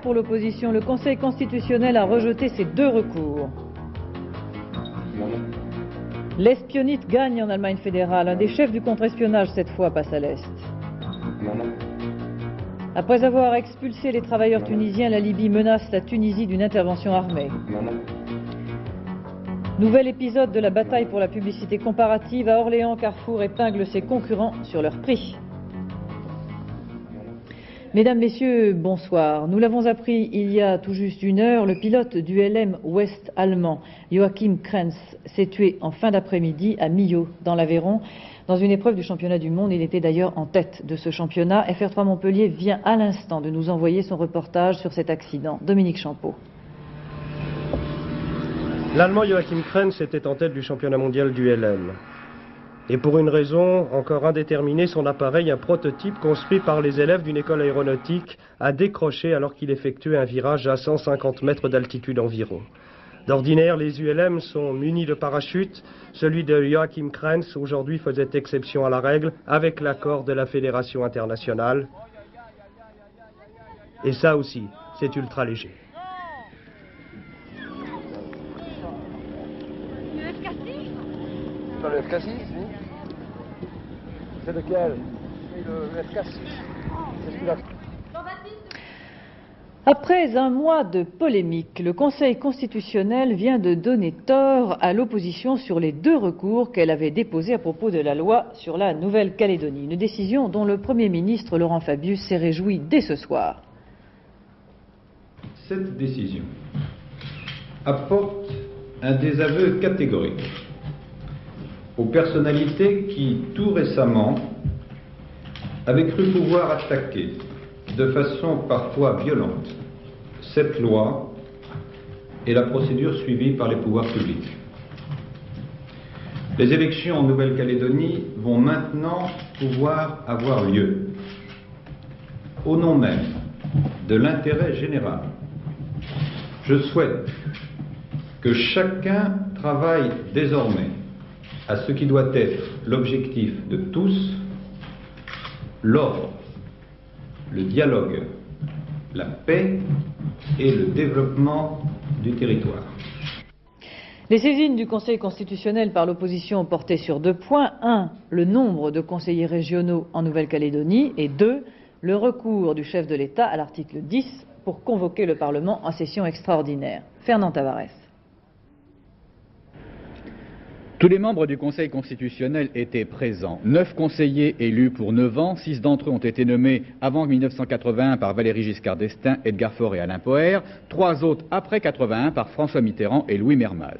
pour l'opposition. Le Conseil constitutionnel a rejeté ces deux recours. L'espionnite gagne en Allemagne fédérale. Un des chefs du contre-espionnage cette fois passe à l'Est. Après avoir expulsé les travailleurs tunisiens, la Libye menace la Tunisie d'une intervention armée. Nouvel épisode de la bataille pour la publicité comparative à Orléans, Carrefour épingle ses concurrents sur leur prix. Mesdames, Messieurs, bonsoir. Nous l'avons appris il y a tout juste une heure, le pilote du LM Ouest allemand, Joachim Krenz, s'est tué en fin d'après-midi à Millau, dans l'Aveyron, dans une épreuve du championnat du monde. Il était d'ailleurs en tête de ce championnat. FR3 Montpellier vient à l'instant de nous envoyer son reportage sur cet accident. Dominique Champeau. L'Allemand Joachim Krenz était en tête du championnat mondial du LM. Et pour une raison encore indéterminée, son appareil, un prototype construit par les élèves d'une école aéronautique, a décroché alors qu'il effectuait un virage à 150 mètres d'altitude environ. D'ordinaire, les ULM sont munis de parachutes. Celui de Joachim Krenz aujourd'hui faisait exception à la règle avec l'accord de la Fédération internationale. Et ça aussi, c'est ultra léger. Le FK6 C'est lequel Le FK6. C'est celui-là. Après un mois de polémique, le Conseil constitutionnel vient de donner tort à l'opposition sur les deux recours qu'elle avait déposés à propos de la loi sur la Nouvelle-Calédonie. Une décision dont le Premier ministre Laurent Fabius s'est réjoui dès ce soir. Cette décision apporte un désaveu catégorique aux personnalités qui, tout récemment, avaient cru pouvoir attaquer de façon parfois violente cette loi et la procédure suivie par les pouvoirs publics. Les élections en Nouvelle-Calédonie vont maintenant pouvoir avoir lieu au nom même de l'intérêt général. Je souhaite que chacun travaille désormais à ce qui doit être l'objectif de tous, l'ordre, le dialogue, la paix et le développement du territoire. Les saisines du Conseil constitutionnel par l'opposition ont porté sur deux points. Un, le nombre de conseillers régionaux en Nouvelle-Calédonie et deux, le recours du chef de l'État à l'article 10 pour convoquer le Parlement en session extraordinaire. Fernand Tavares. Tous les membres du Conseil constitutionnel étaient présents. Neuf conseillers élus pour neuf ans, six d'entre eux ont été nommés avant 1981 par Valéry Giscard d'Estaing, Edgar Faure et Alain Poher, trois autres après 81 par François Mitterrand et Louis Mermaz.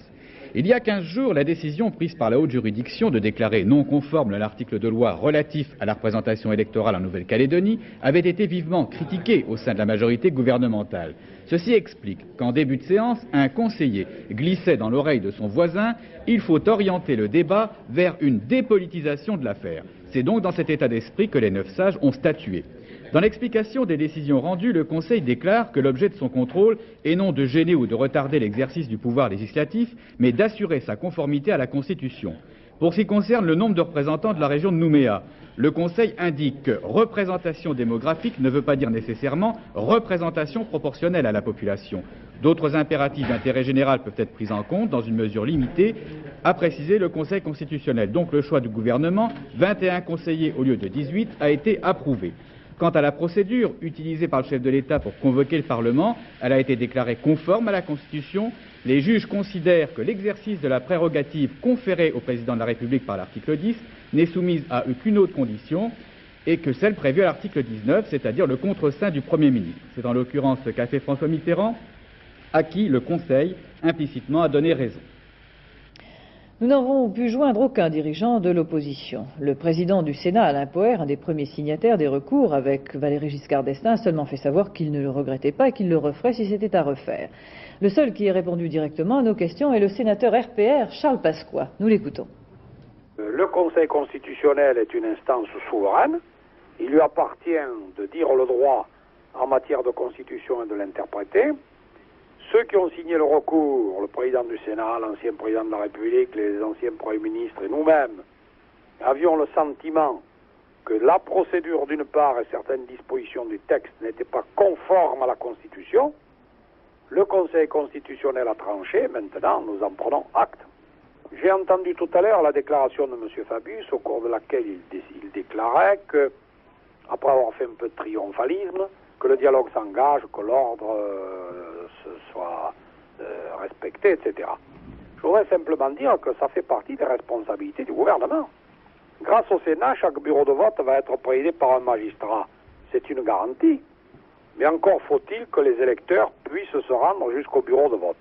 Il y a 15 jours, la décision prise par la haute juridiction de déclarer non conforme l'article de loi relatif à la représentation électorale en Nouvelle-Calédonie avait été vivement critiquée au sein de la majorité gouvernementale. Ceci explique qu'en début de séance, un conseiller glissait dans l'oreille de son voisin Il faut orienter le débat vers une dépolitisation de l'affaire. C'est donc dans cet état d'esprit que les neuf sages ont statué. Dans l'explication des décisions rendues, le Conseil déclare que l'objet de son contrôle est non de gêner ou de retarder l'exercice du pouvoir législatif, mais d'assurer sa conformité à la Constitution. Pour ce qui concerne le nombre de représentants de la région de Nouméa, le Conseil indique que représentation démographique ne veut pas dire nécessairement représentation proportionnelle à la population. D'autres impératifs d'intérêt général peuvent être pris en compte dans une mesure limitée, a précisé le Conseil constitutionnel. Donc le choix du gouvernement, 21 conseillers au lieu de 18, a été approuvé. Quant à la procédure utilisée par le chef de l'État pour convoquer le Parlement, elle a été déclarée conforme à la Constitution. Les juges considèrent que l'exercice de la prérogative conférée au président de la République par l'article 10 n'est soumise à aucune autre condition et que celle prévue à l'article 19, c'est-à-dire le contre-saint du Premier ministre. C'est en l'occurrence ce qu'a fait François Mitterrand, à qui le Conseil implicitement a donné raison. Nous n'avons pu joindre aucun dirigeant de l'opposition. Le président du Sénat, Alain Poher, un des premiers signataires des recours avec Valéry Giscard d'Estaing, a seulement fait savoir qu'il ne le regrettait pas et qu'il le referait si c'était à refaire. Le seul qui ait répondu directement à nos questions est le sénateur RPR, Charles Pasqua. Nous l'écoutons. Le Conseil constitutionnel est une instance souveraine. Il lui appartient de dire le droit en matière de constitution et de l'interpréter. Ceux qui ont signé le recours, le président du Sénat, l'ancien président de la République, les anciens premiers ministres et nous-mêmes, avions le sentiment que la procédure d'une part et certaines dispositions du texte n'étaient pas conformes à la Constitution. Le Conseil constitutionnel a tranché, maintenant nous en prenons acte. J'ai entendu tout à l'heure la déclaration de M. Fabius au cours de laquelle il, déclarait que, après avoir fait un peu de triomphalisme, que le dialogue s'engage, que l'ordre euh, soit euh, respecté, etc. Je voudrais simplement dire que ça fait partie des responsabilités du gouvernement. Grâce au Sénat, chaque bureau de vote va être présidé par un magistrat. C'est une garantie. Mais encore faut-il que les électeurs puissent se rendre jusqu'au bureau de vote.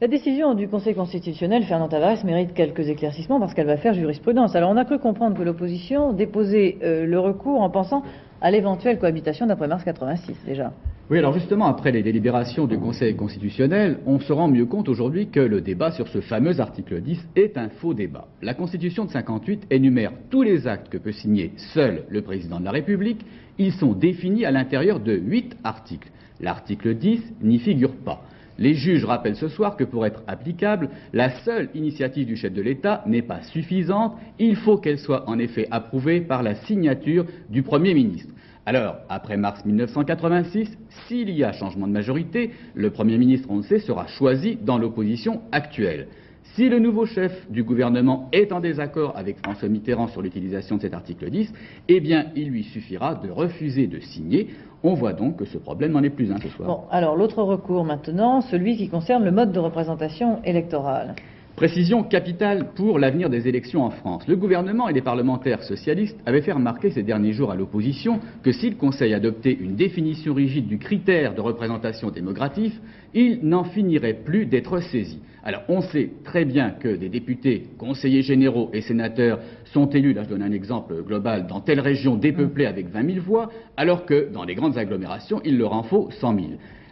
La décision du Conseil constitutionnel, Fernand Tavares, mérite quelques éclaircissements parce qu'elle va faire jurisprudence. Alors on a cru comprendre que l'opposition déposait euh, le recours en pensant à l'éventuelle cohabitation d'après mars 86 déjà. Oui, alors justement, après les délibérations du Conseil constitutionnel, on se rend mieux compte aujourd'hui que le débat sur ce fameux article 10 est un faux débat. La Constitution de 58 énumère tous les actes que peut signer seul le président de la République. Ils sont définis à l'intérieur de huit articles. L'article 10 n'y figure pas. Les juges rappellent ce soir que pour être applicable, la seule initiative du chef de l'État n'est pas suffisante, il faut qu'elle soit en effet approuvée par la signature du Premier ministre. Alors, après mars 1986, s'il y a changement de majorité, le Premier ministre, on le sait, sera choisi dans l'opposition actuelle. Si le nouveau chef du gouvernement est en désaccord avec François Mitterrand sur l'utilisation de cet article 10, eh bien, il lui suffira de refuser de signer. On voit donc que ce problème n'en est plus un ce soir. Bon, alors l'autre recours maintenant, celui qui concerne le mode de représentation électorale. Précision capitale pour l'avenir des élections en France. Le gouvernement et les parlementaires socialistes avaient fait remarquer ces derniers jours à l'opposition que si le Conseil adoptait une définition rigide du critère de représentation démographique, il n'en finirait plus d'être saisi. Alors on sait très bien que des députés, conseillers généraux et sénateurs sont élus, là je donne un exemple global, dans telle région dépeuplée avec 20 000 voix, alors que dans les grandes agglomérations, il leur en faut 100 000.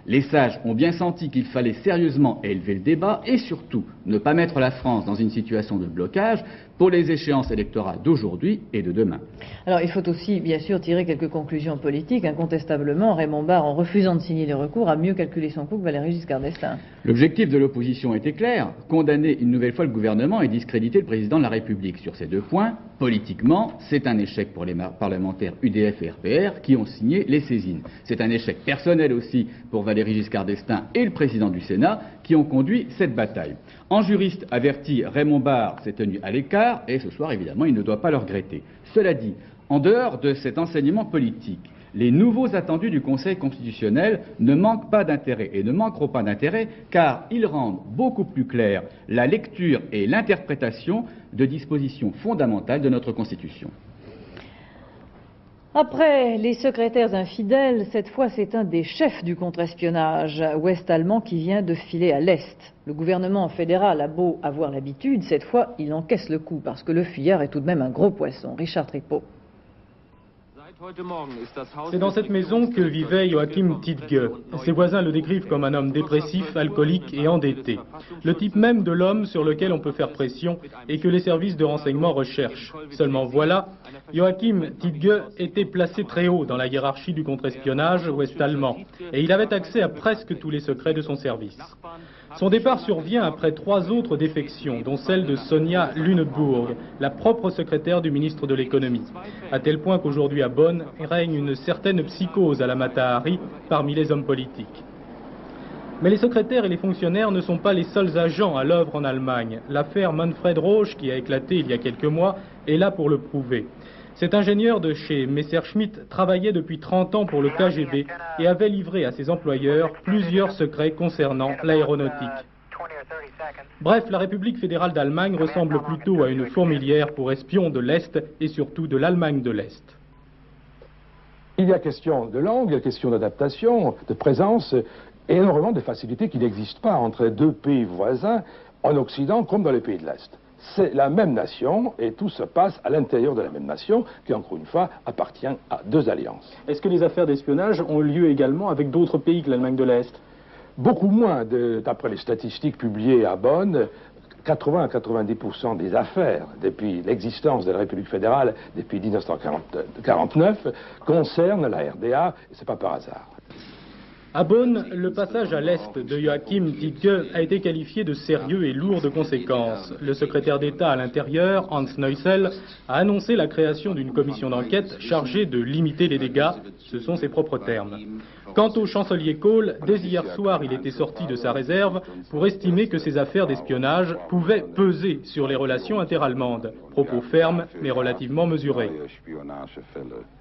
Les sages ont bien senti qu'il fallait sérieusement élever le débat et surtout ne pas mettre la France dans une situation de blocage pour les échéances électorales d'aujourd'hui et de demain. Alors il faut aussi bien sûr tirer quelques conclusions politiques. Incontestablement, Raymond Barre, en refusant de signer les recours, a mieux calculé son coup que Valéry Giscard d'Estaing. L'objectif de l'opposition était clair, condamner une nouvelle fois le gouvernement et discréditer le président de la République. Sur ces deux points, politiquement, c'est un échec pour les parlementaires UDF et RPR qui ont signé les saisines. C'est un échec personnel aussi pour Valéry Giscard d'Estaing et le président du Sénat qui ont conduit cette bataille. En juriste averti, Raymond Barre s'est tenu à l'écart et ce soir, évidemment, il ne doit pas le regretter. Cela dit, en dehors de cet enseignement politique, les nouveaux attendus du Conseil constitutionnel ne manquent pas d'intérêt et ne manqueront pas d'intérêt car ils rendent beaucoup plus clair la lecture et l'interprétation de dispositions fondamentales de notre Constitution. Après les secrétaires infidèles, cette fois c'est un des chefs du contre-espionnage ouest-allemand qui vient de filer à l'Est. Le gouvernement fédéral a beau avoir l'habitude, cette fois il encaisse le coup parce que le fuyard est tout de même un gros poisson. Richard Tripot. C'est dans cette maison que vivait Joachim Tidge. Ses voisins le décrivent comme un homme dépressif, alcoolique et endetté. Le type même de l'homme sur lequel on peut faire pression et que les services de renseignement recherchent. Seulement voilà, Joachim Tidge était placé très haut dans la hiérarchie du contre-espionnage ouest-allemand et il avait accès à presque tous les secrets de son service. Son départ survient après trois autres défections, dont celle de Sonia Lunebourg, la propre secrétaire du ministre de l'économie, à tel point qu'aujourd'hui à Bonn règne une certaine psychose à la Matahari parmi les hommes politiques. Mais les secrétaires et les fonctionnaires ne sont pas les seuls agents à l'œuvre en Allemagne. L'affaire Manfred Roche, qui a éclaté il y a quelques mois, est là pour le prouver. Cet ingénieur de chez Messerschmitt travaillait depuis 30 ans pour le KGB et avait livré à ses employeurs plusieurs secrets concernant l'aéronautique. Bref, la République fédérale d'Allemagne ressemble plutôt à une fourmilière pour espions de l'Est et surtout de l'Allemagne de l'Est. Il y a question de langue, il y a question d'adaptation, de présence, et énormément de facilités qui n'existent pas entre deux pays voisins, en Occident comme dans les pays de l'Est c'est la même nation et tout se passe à l'intérieur de la même nation qui, encore une fois, appartient à deux alliances. Est-ce que les affaires d'espionnage ont lieu également avec d'autres pays que l'Allemagne de l'Est? Beaucoup moins, d'après les statistiques publiées à Bonn. 80 à 90% des affaires depuis l'existence de la République fédérale depuis 1949 concernent la RDA, et ce n'est pas par hasard. À Bonn, le passage à l'est de Joachim Tiedge a été qualifié de sérieux et lourd de conséquences. Le secrétaire d'État à l'intérieur, Hans Neusel, a annoncé la création d'une commission d'enquête chargée de limiter les dégâts. Ce sont ses propres termes. Quant au chancelier Kohl, dès hier soir, il était sorti de sa réserve pour estimer que ces affaires d'espionnage pouvaient peser sur les relations interallemandes. Propos fermes, mais relativement mesurés.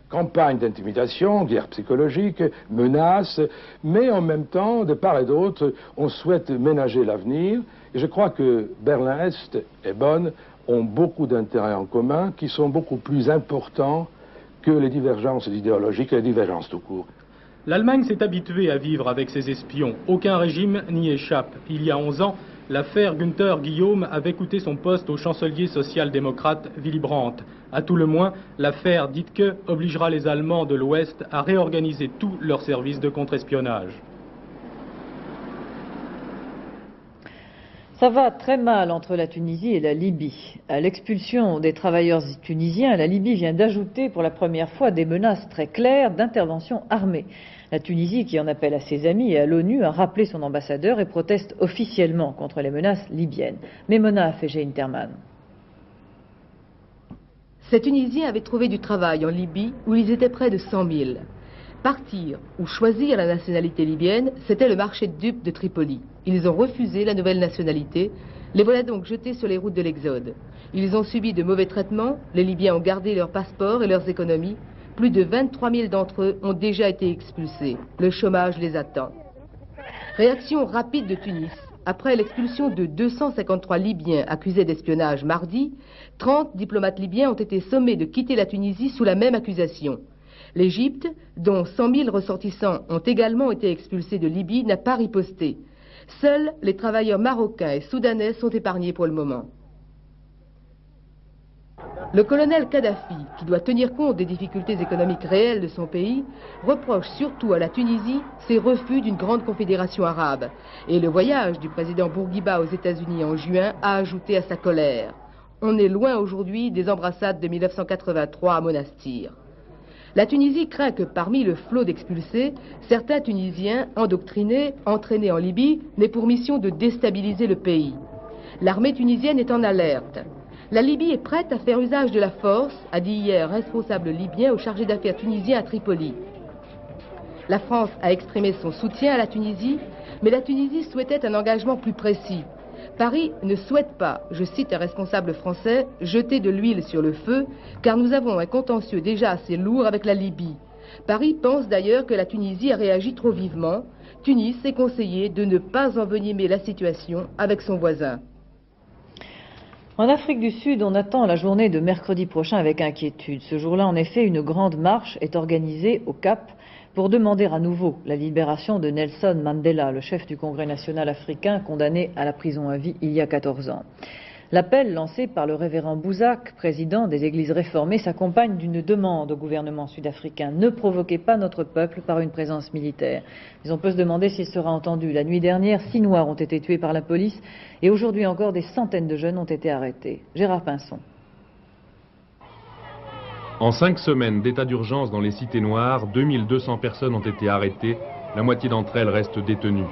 Campagne d'intimidation, guerre psychologique, menaces, mais en même temps, de part et d'autre, on souhaite ménager l'avenir. Et je crois que Berlin-Est et Bonn ont beaucoup d'intérêts en commun qui sont beaucoup plus importants que les divergences idéologiques et les divergences tout court. L'Allemagne s'est habituée à vivre avec ses espions. Aucun régime n'y échappe. Il y a 11 ans, l'affaire Günther Guillaume avait coûté son poste au chancelier social-démocrate Willy Brandt. À tout le moins, l'affaire Dietke obligera les Allemands de l'Ouest à réorganiser tous leurs services de contre-espionnage. Ça va très mal entre la Tunisie et la Libye. À l'expulsion des travailleurs tunisiens, la Libye vient d'ajouter pour la première fois des menaces très claires d'intervention armée. La Tunisie, qui en appelle à ses amis et à l'ONU, a rappelé son ambassadeur et proteste officiellement contre les menaces libyennes. Mais Mona a fait Interman. Ces Tunisiens avaient trouvé du travail en Libye où ils étaient près de 100 000. Partir ou choisir la nationalité libyenne, c'était le marché de dupes de Tripoli. Ils ont refusé la nouvelle nationalité. Les voilà donc jetés sur les routes de l'exode. Ils ont subi de mauvais traitements. Les Libyens ont gardé leurs passeports et leurs économies. Plus de 23 000 d'entre eux ont déjà été expulsés. Le chômage les attend. Réaction rapide de Tunis. Après l'expulsion de 253 Libyens accusés d'espionnage mardi, 30 diplomates libyens ont été sommés de quitter la Tunisie sous la même accusation. L'Égypte, dont 100 000 ressortissants ont également été expulsés de Libye, n'a pas riposté. Seuls les travailleurs marocains et soudanais sont épargnés pour le moment. Le colonel Kadhafi, qui doit tenir compte des difficultés économiques réelles de son pays, reproche surtout à la Tunisie ses refus d'une grande confédération arabe. Et le voyage du président Bourguiba aux États-Unis en juin a ajouté à sa colère. On est loin aujourd'hui des embrassades de 1983 à Monastir. La Tunisie craint que parmi le flot d'expulsés, certains Tunisiens endoctrinés, entraînés en Libye, n'aient pour mission de déstabiliser le pays. L'armée tunisienne est en alerte. La Libye est prête à faire usage de la force, a dit hier un responsable libyen au chargé d'affaires tunisien à Tripoli. La France a exprimé son soutien à la Tunisie, mais la Tunisie souhaitait un engagement plus précis. Paris ne souhaite pas, je cite un responsable français, jeter de l'huile sur le feu, car nous avons un contentieux déjà assez lourd avec la Libye. Paris pense d'ailleurs que la Tunisie a réagi trop vivement. Tunis s'est conseillé de ne pas envenimer la situation avec son voisin. En Afrique du Sud, on attend la journée de mercredi prochain avec inquiétude. Ce jour-là, en effet, une grande marche est organisée au Cap pour demander à nouveau la libération de Nelson Mandela, le chef du Congrès national africain condamné à la prison à vie il y a 14 ans. L'appel lancé par le révérend Bouzak, président des églises réformées, s'accompagne d'une demande au gouvernement sud-africain. Ne provoquez pas notre peuple par une présence militaire. Mais on peut se demander s'il sera entendu. La nuit dernière, six Noirs ont été tués par la police et aujourd'hui encore des centaines de jeunes ont été arrêtés. Gérard Pinson. En cinq semaines d'état d'urgence dans les cités noires, 2200 personnes ont été arrêtées, la moitié d'entre elles restent détenues.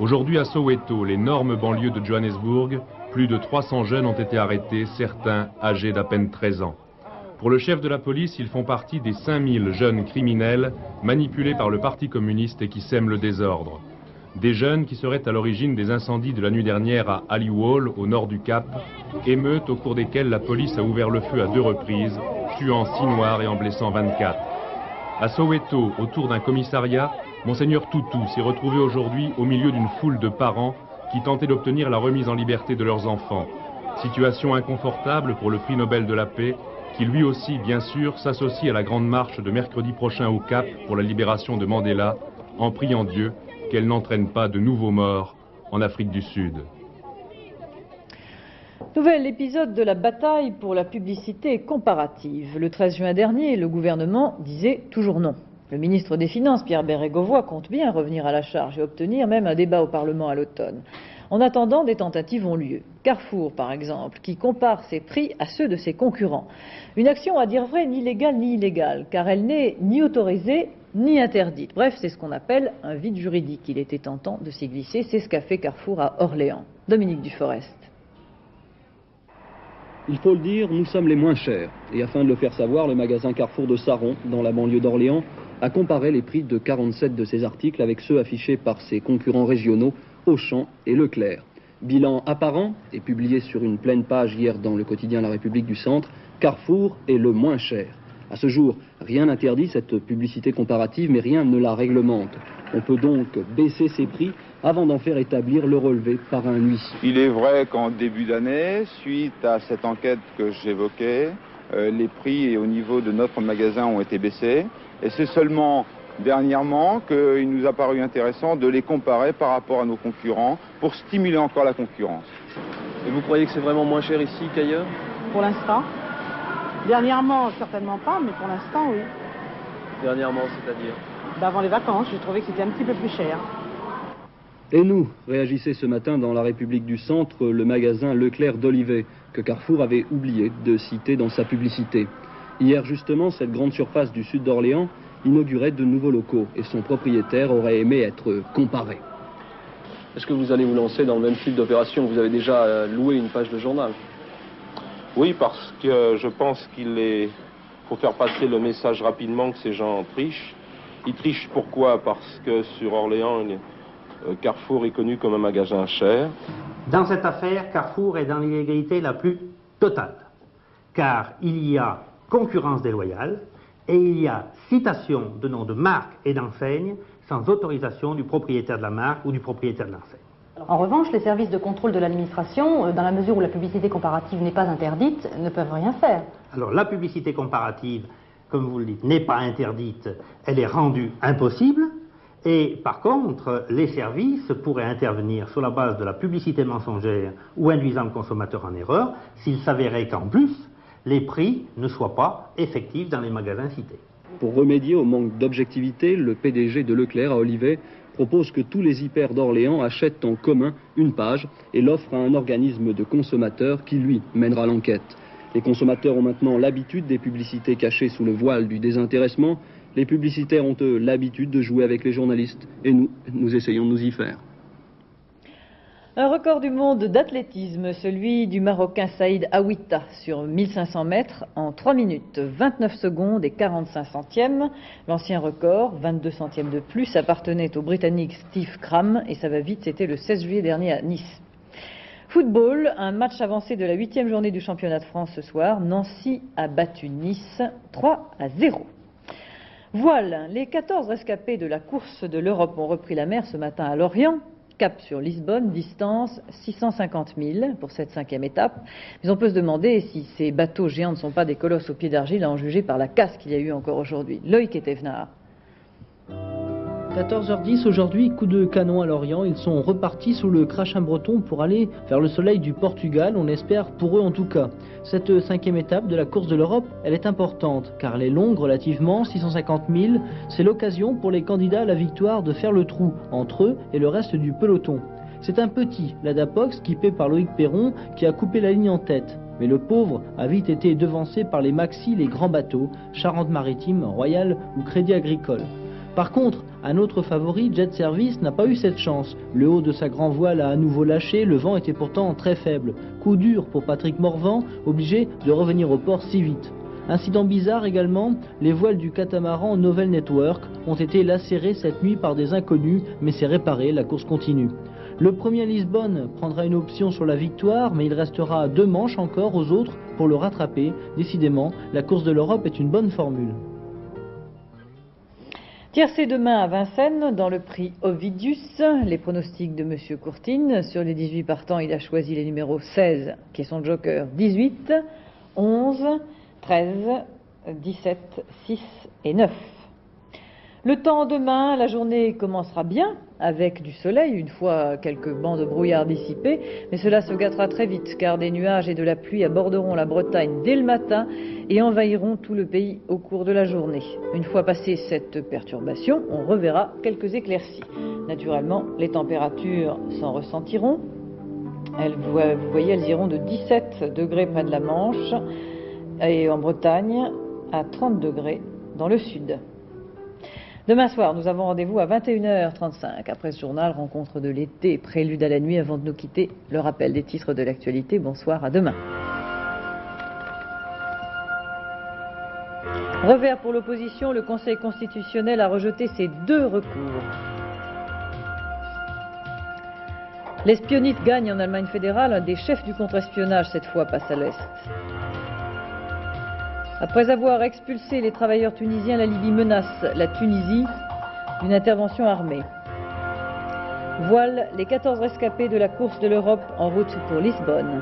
Aujourd'hui à Soweto, l'énorme banlieue de Johannesburg, plus de 300 jeunes ont été arrêtés, certains âgés d'à peine 13 ans. Pour le chef de la police, ils font partie des 5000 jeunes criminels manipulés par le Parti communiste et qui sèment le désordre. Des jeunes qui seraient à l'origine des incendies de la nuit dernière à Aliwal, au nord du Cap, émeutes au cours desquelles la police a ouvert le feu à deux reprises, tuant six noirs et en blessant 24. À Soweto, autour d'un commissariat, Monseigneur Toutou s'est retrouvé aujourd'hui au milieu d'une foule de parents qui tentaient d'obtenir la remise en liberté de leurs enfants. Situation inconfortable pour le prix Nobel de la paix, qui lui aussi, bien sûr, s'associe à la grande marche de mercredi prochain au Cap pour la libération de Mandela, en priant Dieu qu'elle n'entraîne pas de nouveaux morts en Afrique du Sud. Nouvel épisode de la bataille pour la publicité comparative. Le 13 juin dernier, le gouvernement disait toujours non. Le ministre des Finances, Pierre Bérégovoy, compte bien revenir à la charge et obtenir même un débat au Parlement à l'automne. En attendant, des tentatives ont lieu. Carrefour, par exemple, qui compare ses prix à ceux de ses concurrents. Une action, à dire vrai, ni légale ni illégale, car elle n'est ni autorisée ni interdite. Bref, c'est ce qu'on appelle un vide juridique. Il était tentant de s'y glisser. C'est ce qu'a fait Carrefour à Orléans. Dominique Duforest. Il faut le dire, nous sommes les moins chers. Et afin de le faire savoir, le magasin Carrefour de Saron, dans la banlieue d'Orléans, a comparé les prix de 47 de ses articles avec ceux affichés par ses concurrents régionaux, Auchan et Leclerc. Bilan apparent et publié sur une pleine page hier dans le quotidien La République du Centre, Carrefour est le moins cher. À ce jour, rien n'interdit cette publicité comparative, mais rien ne la réglemente. On peut donc baisser ses prix avant d'en faire établir le relevé par un huissier. Il est vrai qu'en début d'année, suite à cette enquête que j'évoquais, les prix au niveau de notre magasin ont été baissés. Et c'est seulement dernièrement qu'il nous a paru intéressant de les comparer par rapport à nos concurrents pour stimuler encore la concurrence. Et vous croyez que c'est vraiment moins cher ici qu'ailleurs? Pour l'instant. Dernièrement, certainement pas, mais pour l'instant, oui. Dernièrement, c'est-à-dire? Avant les vacances, j'ai trouvé que c'était un petit peu plus cher. Et nous, réagissait ce matin dans la République du Centre le magasin Leclerc d'Olivet, que Carrefour avait oublié de citer dans sa publicité. Hier justement, cette grande surface du sud d'Orléans inaugurait de nouveaux locaux et son propriétaire aurait aimé être comparé. Est-ce que vous allez vous lancer dans le même type d'opération Vous avez déjà euh, loué une page de journal Oui, parce que je pense qu'il faut faire passer le message rapidement que ces gens trichent. Ils trichent pourquoi? Parce que sur Orléans, euh, Carrefour est connu comme un magasin cher. Dans cette affaire, Carrefour est dans l'illégalité la plus totale. Car il y a concurrence déloyale et il y a citation de noms de marques et d'enseignes sans autorisation du propriétaire de la marque ou du propriétaire de l'enseigne. En revanche, les services de contrôle de l'administration, euh, dans la mesure où la publicité comparative n'est pas interdite, ne peuvent rien faire. Alors la publicité comparative, comme vous le dites, n'est pas interdite, elle est rendue impossible. Et par contre, les services pourraient intervenir sur la base de la publicité mensongère ou induisant le consommateur en erreur s'il s'avérait qu'en plus, les prix ne soient pas effectifs dans les magasins cités. Pour remédier au manque d'objectivité, le PDG de Leclerc à Olivet propose que tous les hyper d'Orléans achètent en commun une page et l'offrent à un organisme de consommateurs qui, lui, mènera l'enquête. Les consommateurs ont maintenant l'habitude des publicités cachées sous le voile du désintéressement. Les publicitaires ont, eux, l'habitude de jouer avec les journalistes. Et nous, nous essayons de nous y faire. Un record du monde d'athlétisme, celui du Marocain Saïd Aouita sur 1500 mètres en 3 minutes 29 secondes et 45 centièmes. L'ancien record, 22 centièmes de plus, appartenait au Britannique Steve Cram et ça va vite, c'était le 16 juillet dernier à Nice. Football, un match avancé de la huitième journée du championnat de France ce soir. Nancy a battu Nice 3 à 0. Voile, les 14 rescapés de la course de l'Europe ont repris la mer ce matin à Lorient. Cap sur Lisbonne, distance 650 000 pour cette cinquième étape. Mais on peut se demander si ces bateaux géants ne sont pas des colosses au pied d'argile à en juger par la casse qu'il y a eu encore aujourd'hui. Loïc Etevenard. 14h10 aujourd'hui, coup de canon à Lorient. Ils sont repartis sous le crachin breton pour aller vers le soleil du Portugal, on espère pour eux en tout cas. Cette cinquième étape de la course de l'Europe, elle est importante car elle est longue relativement, 650 000. C'est l'occasion pour les candidats à la victoire de faire le trou entre eux et le reste du peloton. C'est un petit, l'Adapox, skippé par Loïc Perron, qui a coupé la ligne en tête. Mais le pauvre a vite été devancé par les maxi, les grands bateaux, Charente-Maritime, Royal ou Crédit Agricole. Par contre, un autre favori, Jet Service, n'a pas eu cette chance. Le haut de sa grand voile a à nouveau lâché, le vent était pourtant très faible. Coup dur pour Patrick Morvan, obligé de revenir au port si vite. Incident bizarre également, les voiles du catamaran Novel Network ont été lacérées cette nuit par des inconnus, mais c'est réparé, la course continue. Le premier Lisbonne prendra une option sur la victoire, mais il restera deux manches encore aux autres pour le rattraper. Décidément, la course de l'Europe est une bonne formule. Tiercé demain à Vincennes dans le prix Ovidius. Les pronostics de M. Courtine. Sur les 18 partants, il a choisi les numéros 16, qui est son joker, 18, 11, 13, 17, 6 et 9. Le temps demain, la journée commencera bien avec du soleil, une fois quelques bancs de brouillard dissipés, mais cela se gâtera très vite car des nuages et de la pluie aborderont la Bretagne dès le matin et envahiront tout le pays au cours de la journée. Une fois passée cette perturbation, on reverra quelques éclaircies. Naturellement, les températures s'en ressentiront. Elles, vous voyez, elles iront de 17 degrés près de la Manche et en Bretagne à 30 degrés dans le sud. Demain soir, nous avons rendez-vous à 21h35. Après ce journal, rencontre de l'été, prélude à la nuit avant de nous quitter. Le rappel des titres de l'actualité. Bonsoir, à demain. Revers pour l'opposition, le Conseil constitutionnel a rejeté ses deux recours. L'espionnite gagne en Allemagne fédérale, un des chefs du contre-espionnage cette fois passe à l'Est. Après avoir expulsé les travailleurs tunisiens, la Libye menace la Tunisie d'une intervention armée. Voile les 14 rescapés de la course de l'Europe en route pour Lisbonne.